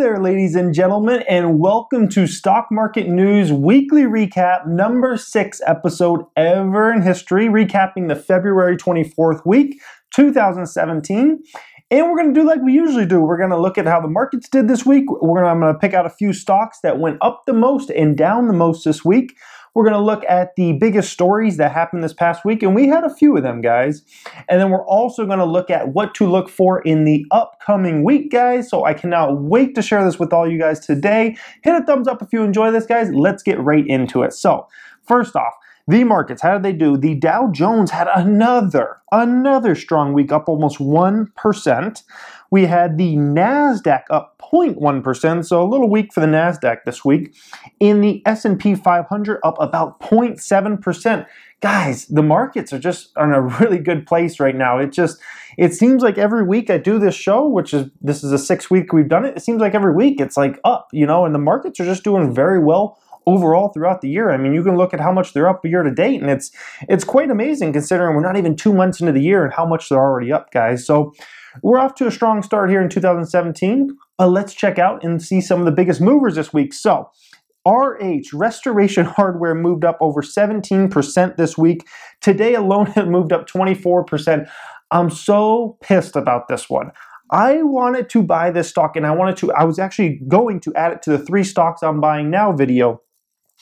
There, ladies and gentlemen, and welcome to Stock Market News Weekly Recap, number six episode ever in history, recapping the February 24th week, 2017. And we're going to do like we usually do. We're going to look at how the markets did this week. We're going to, I'm going to pick out a few stocks that went up the most and down the most this week. We're going to look at the biggest stories that happened this past week, and we had a few of them, guys. And then we're also going to look at what to look for in the upcoming week, guys. So I cannot wait to share this with all you guys today. Hit a thumbs up if you enjoy this, guys. Let's get right into it. So, first off, the markets, how did they do? The Dow Jones had another, another strong week, up almost 1%. We had the NASDAQ up 0.1%, so a little weak for the NASDAQ this week. In the S&P 500 up about 0.7%. Guys, the markets are just in a really good place right now. It just it seems like every week I do this show, which is this is a 6 week we've done it. It seems like every week it's like up, you know, and the markets are just doing very well overall throughout the year. I mean, you can look at how much they're up year to date, and it's it's quite amazing considering we're not even two months into the year and how much they're already up, guys. So we're off to a strong start here in 2017. Uh, let's check out and see some of the biggest movers this week. So. RH, Restoration Hardware, moved up over 17% this week. Today alone, it moved up 24%. I'm so pissed about this one. I wanted to buy this stock and I wanted to, I was actually going to add it to the three stocks I'm buying now video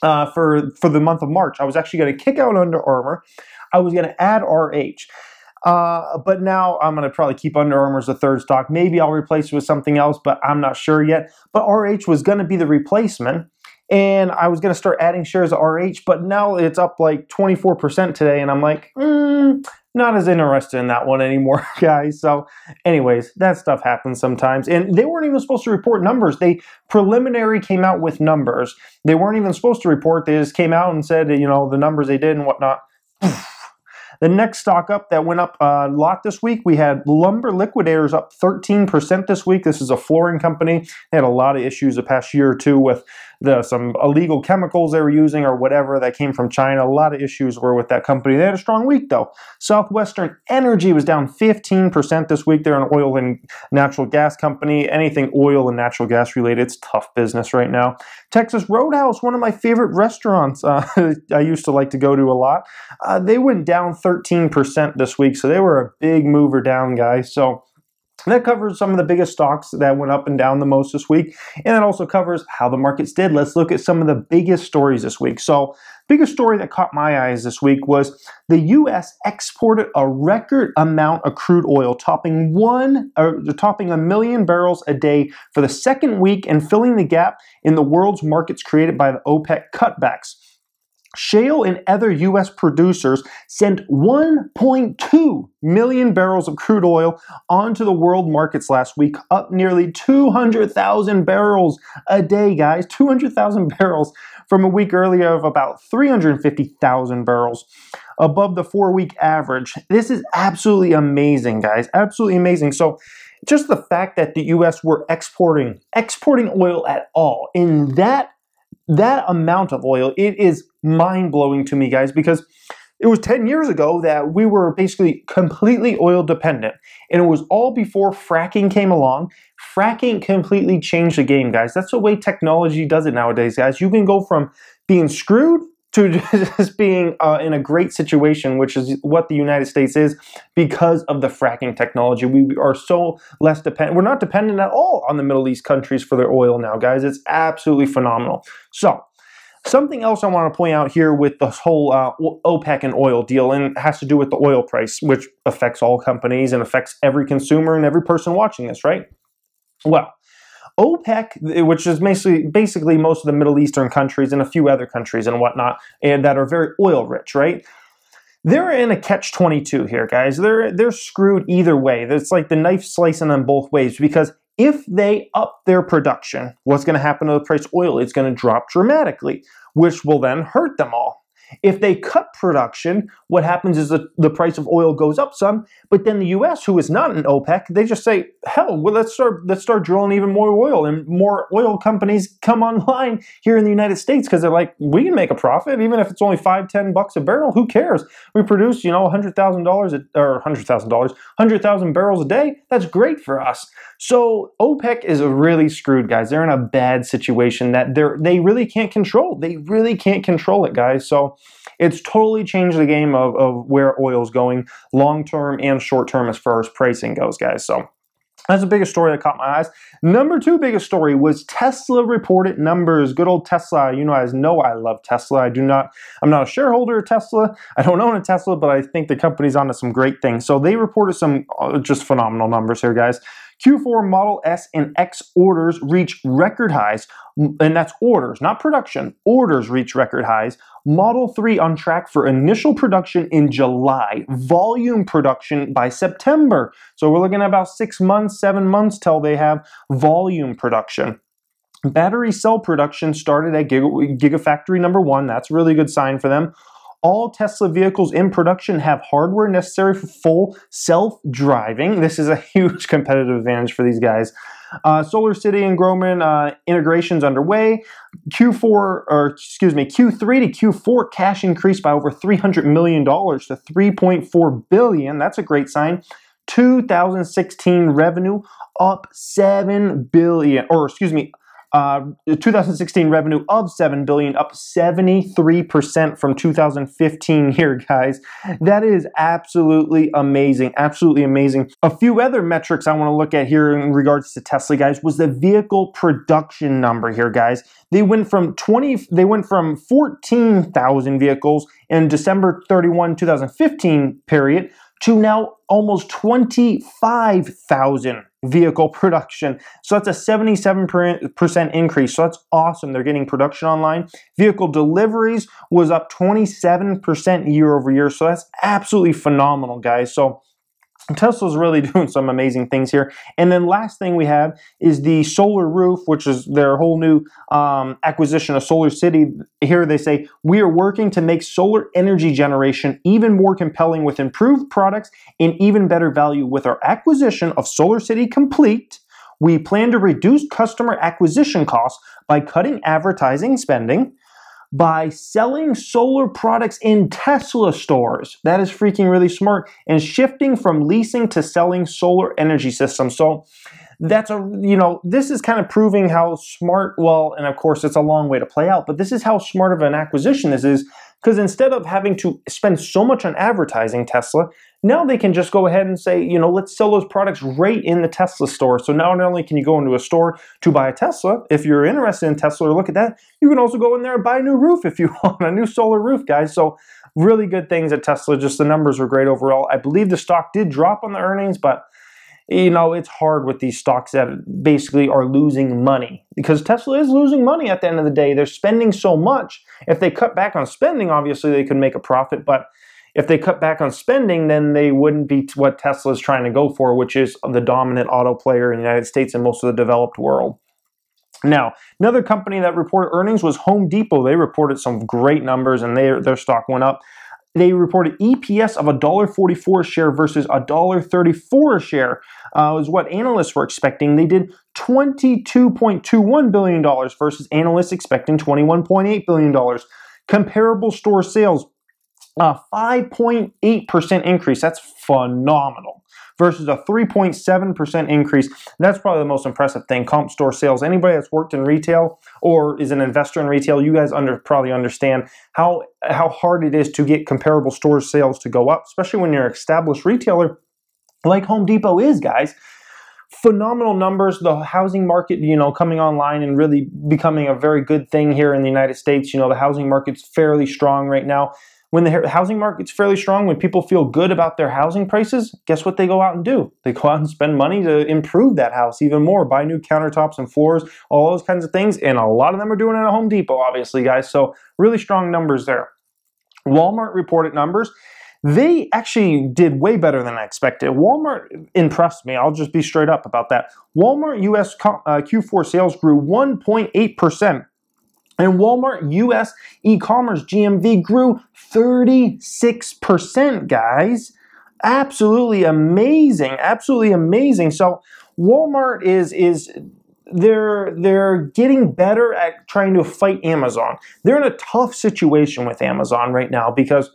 uh, for, for the month of March. I was actually going to kick out Under Armour. I was going to add RH. Uh, but now I'm going to probably keep Under Armour as a third stock. Maybe I'll replace it with something else, but I'm not sure yet. But RH was going to be the replacement. And I was going to start adding shares of RH, but now it's up like 24% today. And I'm like, mm, not as interested in that one anymore, guys. So, anyways, that stuff happens sometimes. And they weren't even supposed to report numbers. They preliminary came out with numbers. They weren't even supposed to report. They just came out and said, you know, the numbers they did and whatnot. The next stock up that went up uh, a lot this week, we had Lumber Liquidators up 13% this week. This is a flooring company. They had a lot of issues the past year or two with the, some illegal chemicals they were using or whatever that came from China. A lot of issues were with that company. They had a strong week though. Southwestern Energy was down 15% this week. They're an oil and natural gas company. Anything oil and natural gas related, it's tough business right now. Texas Roadhouse, one of my favorite restaurants uh, I used to like to go to a lot. Uh, they went down 13% this week, so they were a big mover down, guys. So that covers some of the biggest stocks that went up and down the most this week. And it also covers how the markets did. Let's look at some of the biggest stories this week. So, biggest story that caught my eyes this week was the US exported a record amount of crude oil, topping one or topping a million barrels a day for the second week and filling the gap in the world's markets created by the OPEC cutbacks. Shale and other U.S. producers sent 1.2 million barrels of crude oil onto the world markets last week, up nearly 200,000 barrels a day, guys. 200,000 barrels from a week earlier of about 350,000 barrels above the four week average. This is absolutely amazing, guys. Absolutely amazing. So, just the fact that the US were exporting exporting oil at all in that that amount of oil, it is mind blowing to me, guys, because it was 10 years ago that we were basically completely oil dependent. And it was all before fracking came along. Fracking completely changed the game, guys. That's the way technology does it nowadays, guys. You can go from being screwed to just being uh, in a great situation, which is what the United States is because of the fracking technology. We are so less dependent. We're not dependent at all on the Middle East countries for their oil now, guys. It's absolutely phenomenal. So, something else I want to point out here with this whole uh, OPEC and oil deal, and it has to do with the oil price, which affects all companies and affects every consumer and every person watching this, right? Well, OPEC, which is basically basically most of the Middle Eastern countries and a few other countries and whatnot, and that are very oil rich, right? They're in a catch twenty two here, guys. They're they're screwed either way. It's like the knife slicing them both ways because if they up their production, what's going to happen to the price of oil? It's going to drop dramatically, which will then hurt them all. If they cut production, what happens is the, the price of oil goes up some, but then the US, who is not an OPEC, they just say, hell, well, let's start let's start drilling even more oil. And more oil companies come online here in the United States because they're like, we can make a profit, even if it's only five, ten bucks a barrel. Who cares? We produce, you know, hundred thousand dollars or hundred thousand dollars, hundred thousand barrels a day. That's great for us. So OPEC is a really screwed, guys. They're in a bad situation that they're they really can't control. They really can't control it, guys. So it's totally changed the game of, of where oil's going long term and short term as far as pricing goes, guys. So that's the biggest story that caught my eyes. Number two biggest story was Tesla reported numbers. Good old Tesla. You know, I know I love Tesla. I do not, I'm not a shareholder of Tesla. I don't own a Tesla, but I think the company's onto some great things. So they reported some uh, just phenomenal numbers here, guys. Q4 Model S and X orders reach record highs, and that's orders, not production. Orders reach record highs. Model 3 on track for initial production in July, volume production by September. So we're looking at about six months, seven months till they have volume production. Battery cell production started at Gigafactory number one. That's a really good sign for them. All Tesla vehicles in production have hardware necessary for full self-driving. This is a huge competitive advantage for these guys. Uh, Solar City and Grohmann uh, integrations underway. Q4, or excuse me, Q3 to Q4 cash increased by over $300 million to 3.4 billion. That's a great sign. 2016 revenue up 7 billion, or excuse me, uh, 2016 revenue of 7 billion, up 73% from 2015 here, guys. That is absolutely amazing. Absolutely amazing. A few other metrics I want to look at here in regards to Tesla, guys, was the vehicle production number here, guys. They went from 20, they went from 14,000 vehicles in December 31, 2015 period to now almost 25,000 vehicle production. So that's a 77% increase. So that's awesome. They're getting production online. Vehicle deliveries was up 27% year over year. So that's absolutely phenomenal, guys. So Tesla's really doing some amazing things here. And then last thing we have is the solar roof, which is their whole new um, acquisition of Solar City. Here they say, we are working to make solar energy generation even more compelling with improved products and even better value with our acquisition of Solar City Complete. We plan to reduce customer acquisition costs by cutting advertising spending, by selling solar products in Tesla stores. That is freaking really smart. And shifting from leasing to selling solar energy systems. So that's a, you know, this is kind of proving how smart, well, and of course it's a long way to play out, but this is how smart of an acquisition this is because instead of having to spend so much on advertising Tesla, now they can just go ahead and say, you know, let's sell those products right in the Tesla store. So now not only can you go into a store to buy a Tesla, if you're interested in Tesla or look at that, you can also go in there and buy a new roof if you want a new solar roof, guys. So really good things at Tesla. Just the numbers were great overall. I believe the stock did drop on the earnings, but you know, it's hard with these stocks that basically are losing money because Tesla is losing money at the end of the day. They're spending so much. If they cut back on spending, obviously they could make a profit, but if they cut back on spending, then they wouldn't be what Tesla is trying to go for, which is the dominant auto player in the United States and most of the developed world. Now, another company that reported earnings was Home Depot. They reported some great numbers and they, their stock went up. They reported EPS of $1.44 a share versus $1.34 a share, uh, was what analysts were expecting. They did $22.21 billion versus analysts expecting $21.8 billion. Comparable store sales a 5.8% increase. That's phenomenal. Versus a 3.7% increase. That's probably the most impressive thing. Comp store sales. Anybody that's worked in retail or is an investor in retail, you guys under, probably understand how, how hard it is to get comparable store sales to go up, especially when you're an established retailer like Home Depot is, guys phenomenal numbers. The housing market, you know, coming online and really becoming a very good thing here in the United States. You know, the housing market's fairly strong right now. When the housing market's fairly strong, when people feel good about their housing prices, guess what they go out and do? They go out and spend money to improve that house even more, buy new countertops and floors, all those kinds of things. And a lot of them are doing it at Home Depot, obviously, guys. So really strong numbers there. Walmart reported numbers. They actually did way better than I expected. Walmart impressed me. I'll just be straight up about that. Walmart US uh, Q4 sales grew 1.8% And Walmart US e commerce GMV grew 36%, guys. Absolutely amazing. Absolutely amazing. So, Walmart is, is they're they're getting better at trying to fight Amazon. They're in a tough situation with Amazon right now because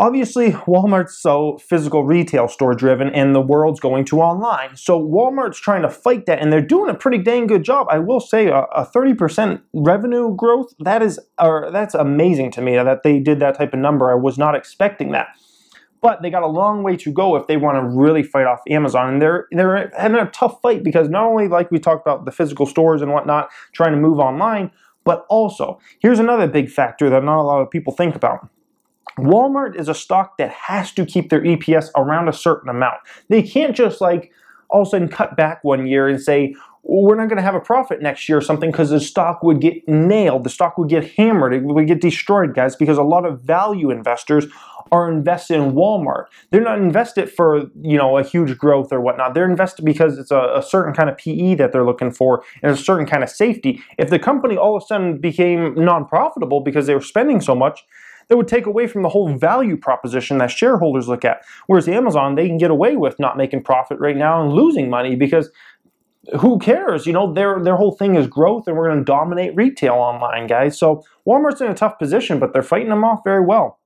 Obviously, Walmart's so physical retail store driven and the world's going to online. So Walmart's trying to fight that and they're doing a pretty dang good job. I will say a, a 30% revenue growth, that is or that's amazing to me that they did that type of number. I was not expecting that. But they got a long way to go if they want to really fight off Amazon. And they're they're having a tough fight because not only like we talked about the physical stores and whatnot trying to move online, but also here's another big factor that not a lot of people think about Walmart is a stock that has to keep their EPS around a certain amount. They can't just like all of a sudden cut back one year and say, we're not going to have a profit next year or something because the stock would get nailed. The stock would get hammered. It would get destroyed, guys, because a lot of value investors are invested in Walmart. They're not invested for, you know, a huge growth or whatnot. They're invested because it's a, a certain kind of PE that they're looking for and a certain kind of safety. If the company all of a sudden became non-profitable because they were spending so much, that would take away from the whole value proposition that shareholders look at. Whereas Amazon, they can get away with not making profit right now and losing money because who cares? You know, their their whole thing is growth and we're going to dominate retail online, guys. So Walmart's in a tough position, but they're fighting them off very well.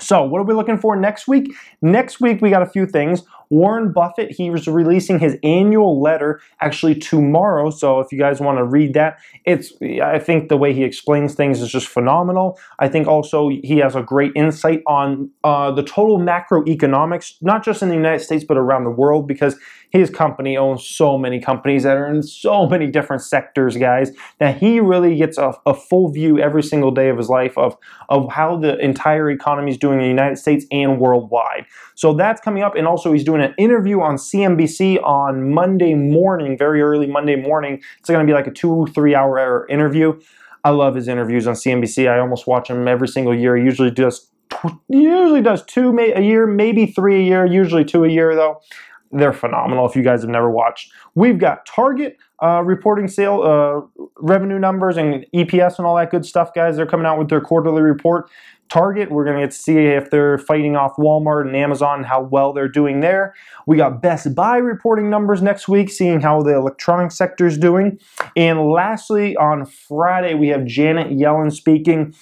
So, what are we looking for next week? Next week, we got a few things. Warren Buffett, he was releasing his annual letter actually tomorrow. So, if you guys want to read that, it's, I think the way he explains things is just phenomenal. I think also he has a great insight on uh, the total macroeconomics, not just in the United States, but around the world, because his company owns so many companies that are in so many different sectors, guys, that he really gets a, a full view every single day of his life of, of how the entire economy is doing in the United States and worldwide. So that's coming up. And also, he's doing an interview on CNBC on Monday morning, very early Monday morning. It's going to be like a two, three hour interview. I love his interviews on CNBC. I almost watch him every single year. He usually does usually does two a year, maybe three a year, usually two a year though. They're phenomenal if you guys have never watched. We've got Target uh, reporting sale uh, revenue numbers and EPS and all that good stuff, guys. They're coming out with their quarterly report. Target. We're going to get to see if they're fighting off Walmart and Amazon how well they're doing there. We got Best Buy reporting numbers next week, seeing how the electronic sector is doing. And lastly, on Friday, we have Janet Yellen speaking,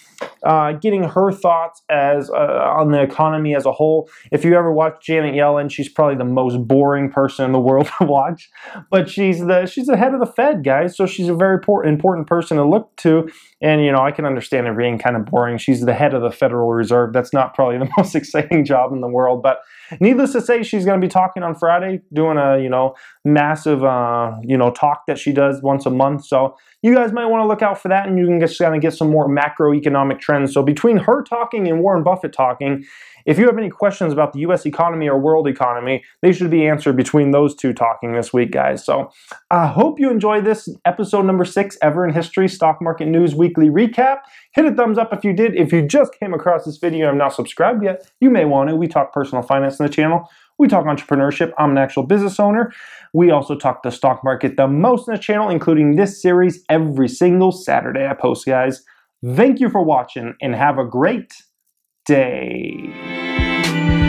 uh, getting her thoughts as uh, on the economy as a whole. If you ever watch Janet Yellen, she's probably the most boring person in the world to watch, but she's the she's the head of the Fed, guys. So she's a very important person to look to. And you know, I can understand it being kind of boring. She's the head of the Federal Reserve. That's not probably the most exciting job in the world. But needless to say, she's going to be talking on Friday, doing a you know massive uh, you know talk that she does once a month. So you guys might want to look out for that, and you can just kind of get some more macroeconomic trends. So between her talking and Warren Buffett talking, if you have any questions about the US economy or world economy, they should be answered between those two talking this week, guys. So I hope you enjoyed this episode number six ever in history stock market news weekly recap. Hit a thumbs up if you did. If you just came across this video and have not subscribed yet, you may want to. We talk personal finance in the channel. We talk entrepreneurship. I'm an actual business owner. We also talk the stock market the most in the channel, including this series every single Saturday I post, guys. Thank you for watching and have a great day.